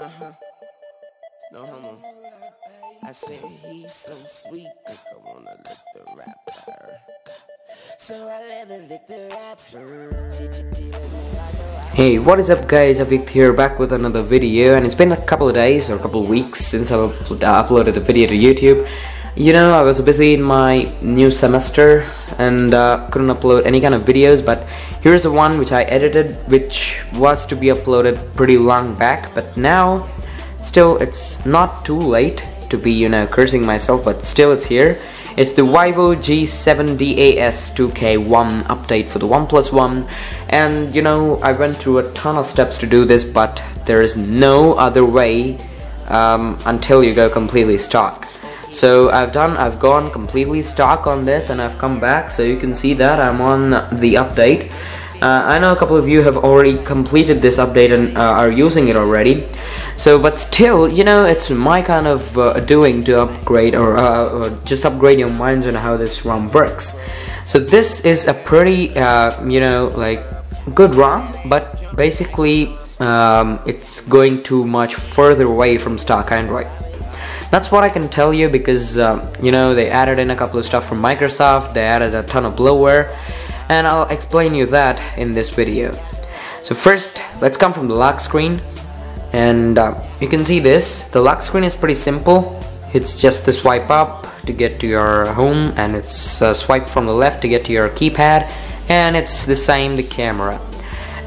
Uh-huh. No homo. I said he's so sweet, I wanna lick the rapper. So I let her lick the rapper. Hey, what is up guys, Avik here back with another video and it's been a couple of days or a couple of weeks since I've uh, uploaded the video to YouTube. You know, I was busy in my new semester and uh, couldn't upload any kind of videos but here's the one which I edited which was to be uploaded pretty long back but now still it's not too late to be you know cursing myself but still it's here. It's the YOG7DAS 2K1 update for the OnePlus One. And you know I went through a ton of steps to do this but there is no other way um, until you go completely stock so I've done I've gone completely stock on this and I've come back so you can see that I'm on the update uh, I know a couple of you have already completed this update and uh, are using it already. So, but still, you know, it's my kind of uh, doing to upgrade or, uh, or just upgrade your minds on how this ROM works. So this is a pretty, uh, you know, like good ROM, but basically um, it's going too much further away from stock Android. That's what I can tell you because um, you know they added in a couple of stuff from Microsoft. They added a ton of bloatware and I'll explain you that in this video. So first, let's come from the lock screen and uh, you can see this. The lock screen is pretty simple. It's just the swipe up to get to your home and it's uh, swipe from the left to get to your keypad and it's the same the camera.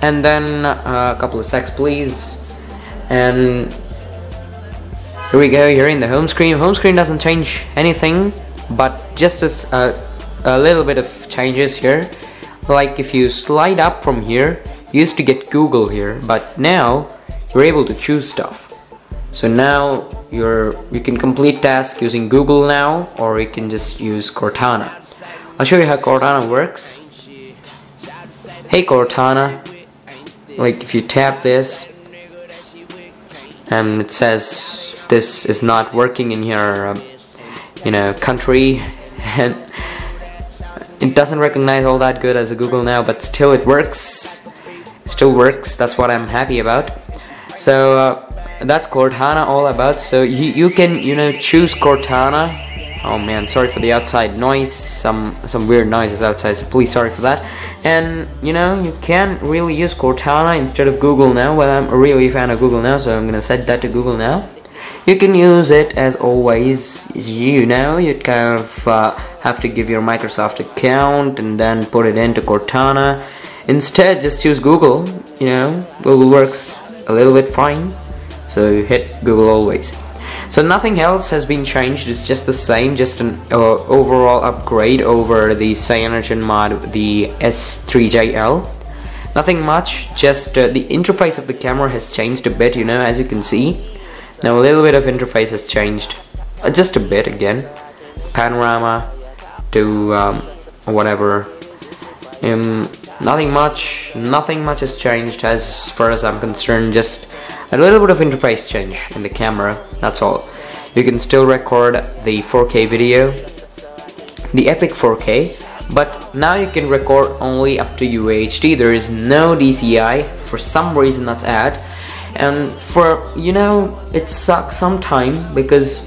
And then uh, a couple of secs please and here we go, you're in the home screen. Home screen doesn't change anything but just a, uh, a little bit of changes here. Like if you slide up from here you used to get Google here but now you're able to choose stuff. So now you're you can complete tasks using Google now or you can just use Cortana. I'll show you how Cortana works. Hey Cortana. Like if you tap this and it says this is not working in your um, you know country. And it doesn't recognize all that good as a Google now but still it works. Still works. That's what I'm happy about. So uh, that's Cortana all about. So you, you can you know choose Cortana. Oh man sorry for the outside noise. Some some weird noises outside so please sorry for that. And you know you can really use Cortana instead of Google now well I'm really a fan of Google now so I'm gonna set that to Google now you can use it as always you know. You kind of uh, have to give your Microsoft account and then put it into Cortana. Instead just use Google you know. Google works a little bit fine so hit Google always. So nothing else has been changed it's just the same just an uh, overall upgrade over the CyanogenMod the S3JL nothing much just uh, the interface of the camera has changed a bit you know as you can see now a little bit of interface has changed, uh, just a bit again. Panorama to um, whatever. Um, nothing much, nothing much has changed as far as I'm concerned. Just a little bit of interface change in the camera. That's all. You can still record the 4K video, the Epic 4K, but now you can record only up to UHD. There is no DCI for some reason that's add and for you know it sucks sometime because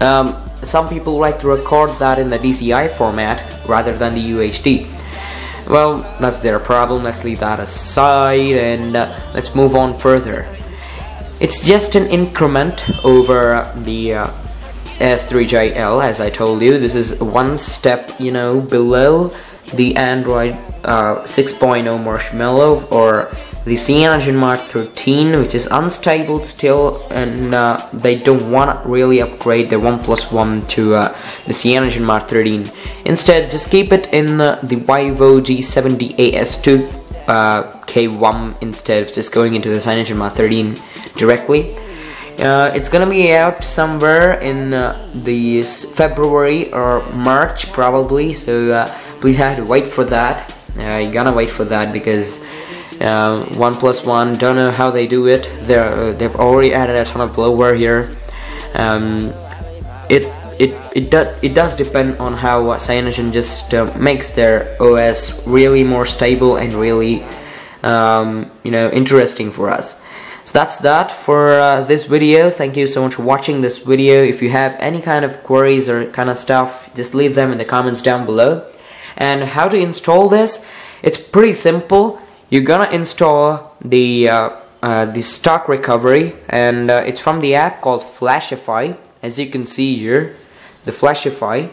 um, some people like to record that in the DCI format rather than the UHD well that's their problem. Let's leave that aside and uh, let's move on further. It's just an increment over the uh, S3JL as I told you. This is one step you know below the Android uh, 6.0 Marshmallow or the CyanogenMod 13 which is unstable still and uh, they don't want to really upgrade OnePlus One to uh, the CyanogenMod 13 instead just keep it in uh, the YOG7DAS2 uh, K1 instead of just going into the CyanogenMod 13 directly. Uh, it's gonna be out somewhere in uh, the February or March probably so uh, please have to wait for that. Uh, you gotta wait for that because uh, OnePlus One don't know how they do it. They're uh, they've already added a ton of bloatware here. Um, it it it does it does depend on how Cyanogen just uh, makes their OS really more stable and really um, you know interesting for us. So that's that for uh, this video. Thank you so much for watching this video. If you have any kind of queries or kind of stuff just leave them in the comments down below. And how to install this? It's pretty simple you're gonna install the uh, uh, the stock recovery and uh, it's from the app called Flashify. As you can see here the Flashify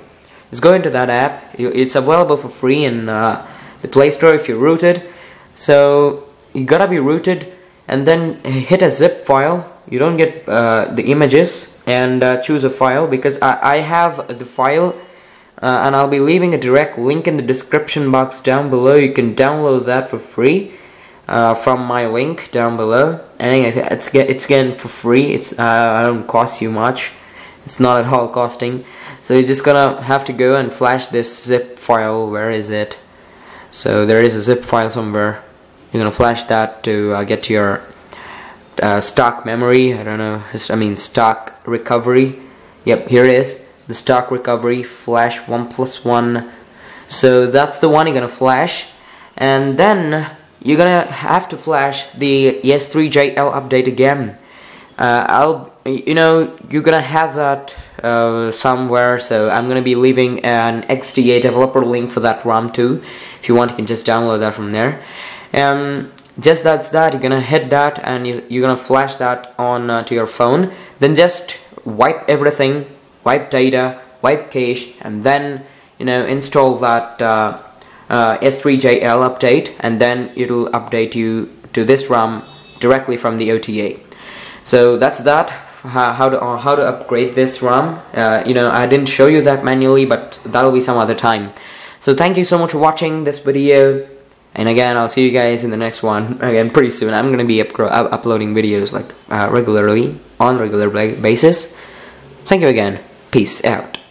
just go into that app. It's available for free in uh, the Play Store if you're rooted. So you gotta be rooted and then hit a zip file. You don't get uh, the images and uh, choose a file because I, I have the file uh, and I'll be leaving a direct link in the description box down below. You can download that for free uh, from my link down below. And it's it's again for free. It's uh, I don't cost you much. It's not at all costing. So you're just gonna have to go and flash this zip file. Where is it? So there is a zip file somewhere. You're gonna flash that to uh, get to your uh, stock memory. I don't know. I mean stock recovery. Yep here it is the stock recovery flash 1 plus 1 so that's the one you're gonna flash. And then you're gonna have to flash the ES3JL update again. Uh, I'll you know you're gonna have that uh, somewhere. So I'm gonna be leaving an XDA developer link for that ROM too if you want you can just download that from there. And just that's that. You're gonna hit that and you, are gonna flash that on uh, to your phone. Then just wipe everything wipe data wipe cache and then you know install that uh, uh, S3JL update and then it'll update you to this ROM directly from the OTA so that's that how to uh, how to upgrade this ROM uh, you know I didn't show you that manually but that'll be some other time so thank you so much for watching this video and again, I'll see you guys in the next one. Again, pretty soon. I'm gonna be up uploading videos like uh, regularly on regular basis. Thank you again. Peace out.